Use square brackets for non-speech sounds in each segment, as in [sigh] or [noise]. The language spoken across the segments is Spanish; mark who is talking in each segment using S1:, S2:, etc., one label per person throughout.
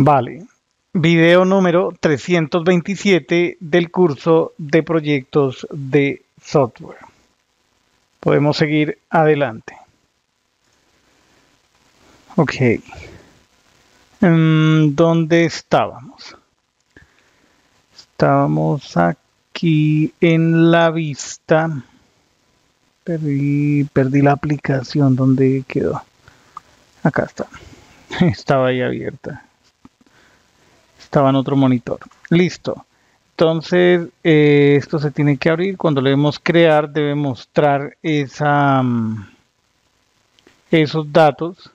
S1: Vale. Video número 327 del curso de proyectos de software. Podemos seguir adelante. Ok. Mm, ¿Dónde estábamos? Estábamos aquí en la vista. Perdí, perdí la aplicación. ¿Dónde quedó? Acá está. [laughs] Estaba ahí abierta. Estaba en otro monitor. Listo. Entonces, eh, esto se tiene que abrir. Cuando le demos crear, debe mostrar mm, esos datos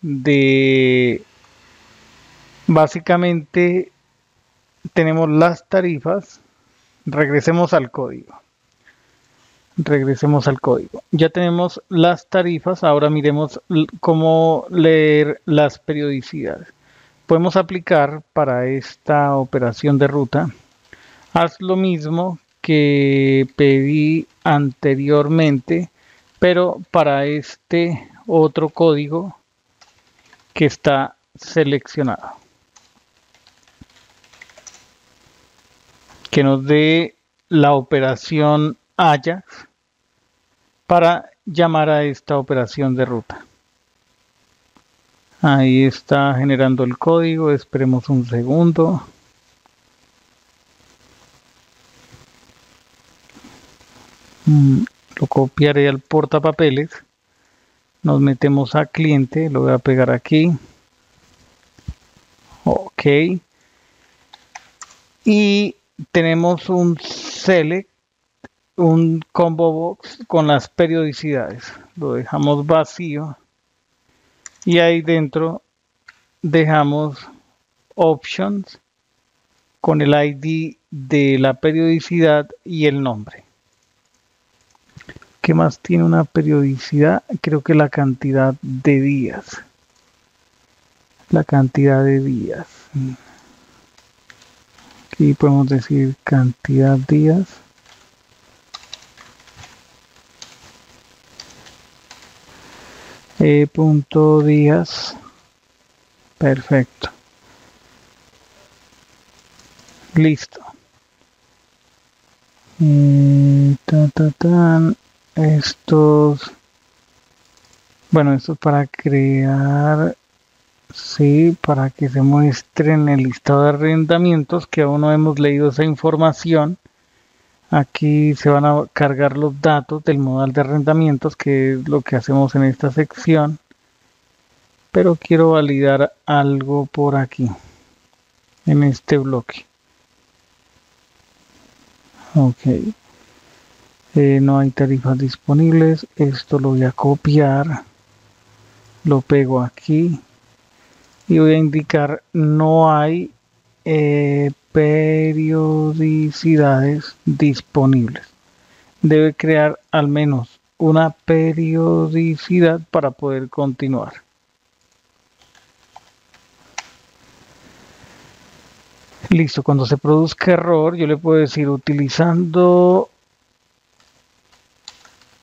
S1: de básicamente tenemos las tarifas. Regresemos al código. Regresemos al código. Ya tenemos las tarifas. Ahora miremos cómo leer las periodicidades. Podemos aplicar para esta operación de ruta. Haz lo mismo que pedí anteriormente, pero para este otro código que está seleccionado. Que nos dé la operación Ajax para llamar a esta operación de ruta. Ahí está generando el código, esperemos un segundo. Mm, lo copiaré al portapapeles. Nos metemos a cliente, lo voy a pegar aquí. Ok. Y tenemos un select, un combo box con las periodicidades. Lo dejamos vacío. Y ahí dentro dejamos options con el ID de la periodicidad y el nombre. ¿Qué más tiene una periodicidad? Creo que la cantidad de días. La cantidad de días. Aquí podemos decir cantidad de días. E punto días. Perfecto. Listo. Y, ta, ta, estos bueno esto es para crear sí para que se muestre en el listado de arrendamientos que aún no hemos leído esa información aquí se van a cargar los datos del modal de arrendamientos que es lo que hacemos en esta sección. Pero quiero validar algo por aquí en este bloque. Ok. Eh, no hay tarifas disponibles. Esto lo voy a copiar. Lo pego aquí. Y voy a indicar no hay eh, periodicidades disponibles debe crear al menos una periodicidad para poder continuar listo cuando se produzca error yo le puedo decir utilizando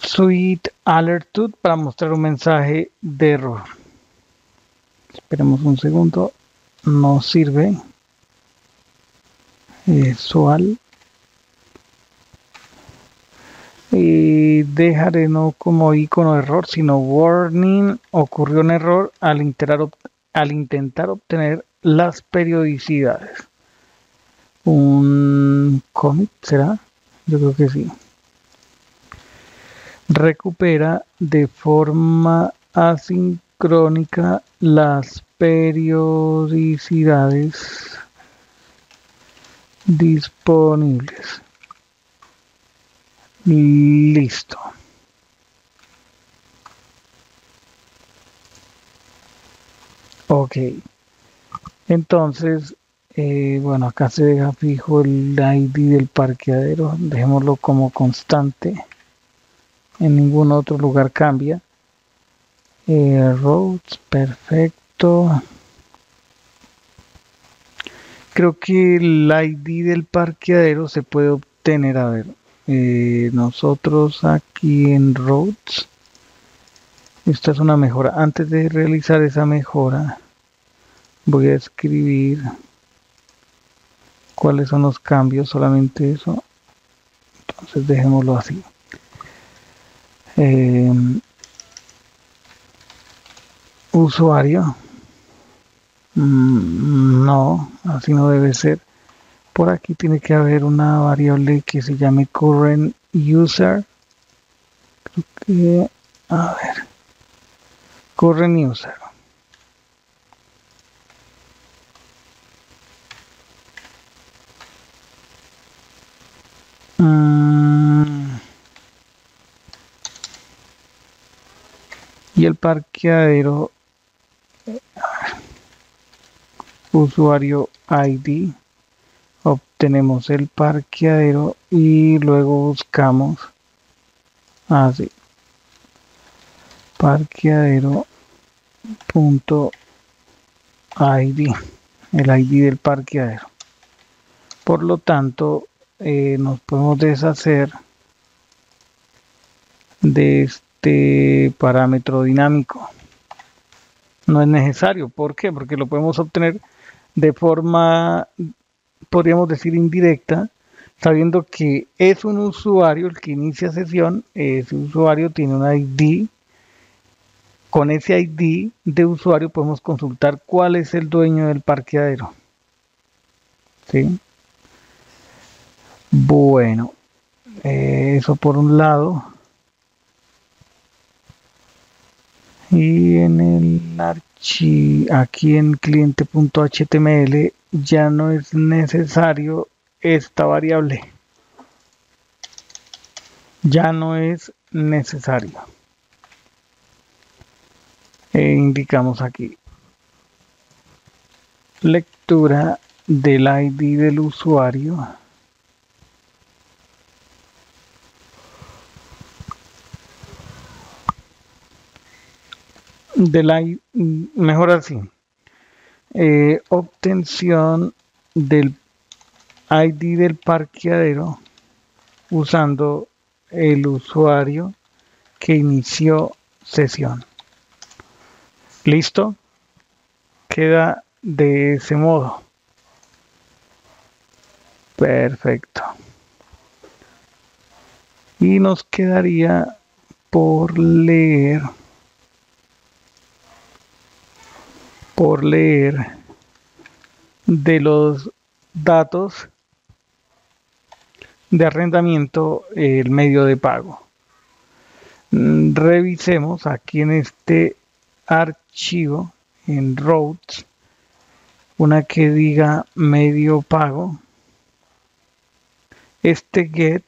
S1: Suite Alertud para mostrar un mensaje de error. Esperemos un segundo. No sirve. Sual. Y dejaré no como icono error, sino warning. Ocurrió un error al al intentar obtener las periodicidades. Un commit será? Yo creo que sí recupera de forma asincrónica las periodicidades disponibles. Listo. Ok. Entonces, eh, bueno, acá se deja fijo el ID del parqueadero. Dejémoslo como constante en ningún otro lugar cambia eh, roads perfecto creo que el ID del parqueadero se puede obtener a ver eh, nosotros aquí en roads esta es una mejora antes de realizar esa mejora voy a escribir cuáles son los cambios, solamente eso. Entonces dejémoslo así. Eh, usuario. Mm, no, así no debe ser. Por aquí tiene que haber una variable que se llame current user. Creo que, a ver, current user. Mm. Y el parqueadero usuario ID obtenemos el parqueadero y luego buscamos así parqueadero punto ID el ID del parqueadero por lo tanto eh, nos podemos deshacer de este parámetro dinámico no es necesario ¿por qué? porque lo podemos obtener de forma, podríamos decir, indirecta, sabiendo que es un usuario el que inicia sesión, ese usuario tiene un ID, con ese ID de usuario podemos consultar cuál es el dueño del parqueadero. ¿Sí? Bueno, eh, eso por un lado. Y en el aquí en cliente.html ya no es necesario esta variable. Ya no es necesario. E indicamos aquí lectura del ID del usuario de la mejor así eh, obtención del ID del parqueadero usando el usuario que inició sesión. Listo queda de ese modo. Perfecto. Y nos quedaría por leer por leer de los datos de arrendamiento el medio de pago. Mm, revisemos aquí en este archivo, en roads, una que diga medio pago. Este get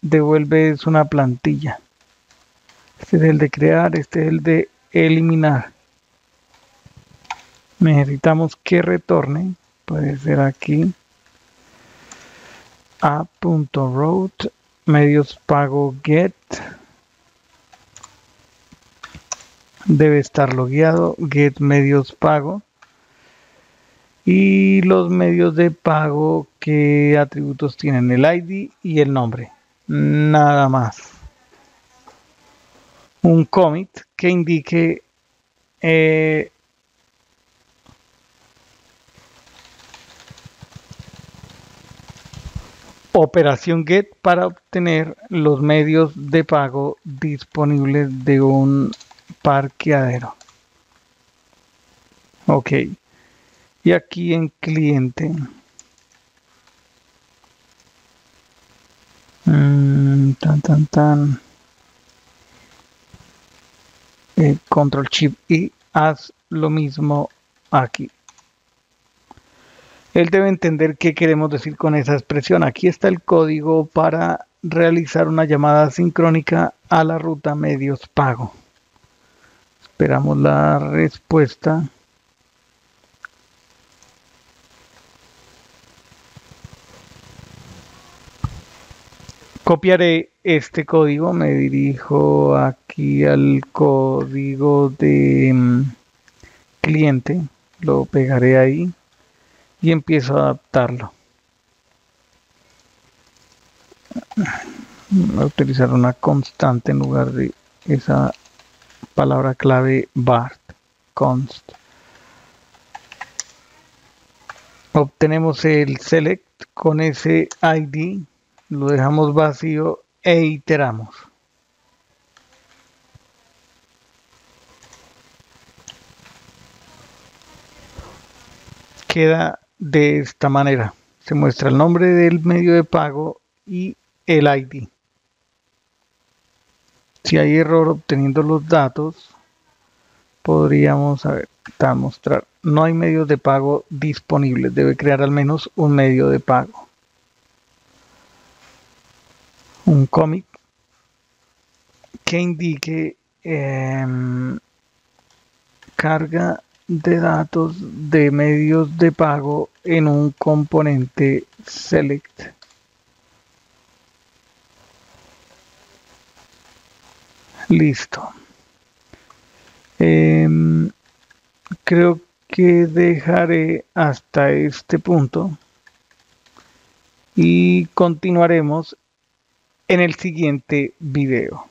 S1: devuelve es una plantilla. Este es el de crear, este es el de eliminar necesitamos que retorne puede ser aquí a.route medios pago get. Debe estar logueado get medios pago. Y los medios de pago que atributos tienen el ID y el nombre nada más. Un commit que indique eh, operación get para obtener los medios de pago disponibles de un parqueadero. Ok. Y aquí en cliente. Mm, tan, tan, tan. Eh, control chip y haz lo mismo aquí él debe entender qué queremos decir con esa expresión. Aquí está el código para realizar una llamada sincrónica a la ruta medios pago. Esperamos la respuesta. Copiaré este código, me dirijo aquí al código de mm, cliente, lo pegaré ahí y empiezo a adaptarlo. Voy a utilizar una constante en lugar de esa palabra clave BART, const. obtenemos el select con ese ID, lo dejamos vacío e iteramos. Queda de esta manera. Se muestra el nombre del medio de pago y el ID. Si hay error obteniendo los datos, podríamos a ver, mostrar no hay medios de pago disponibles debe crear al menos un medio de pago un cómic que indique em, carga de datos de medios de pago en un componente select listo em, creo que dejaré hasta este punto y continuaremos en el siguiente video.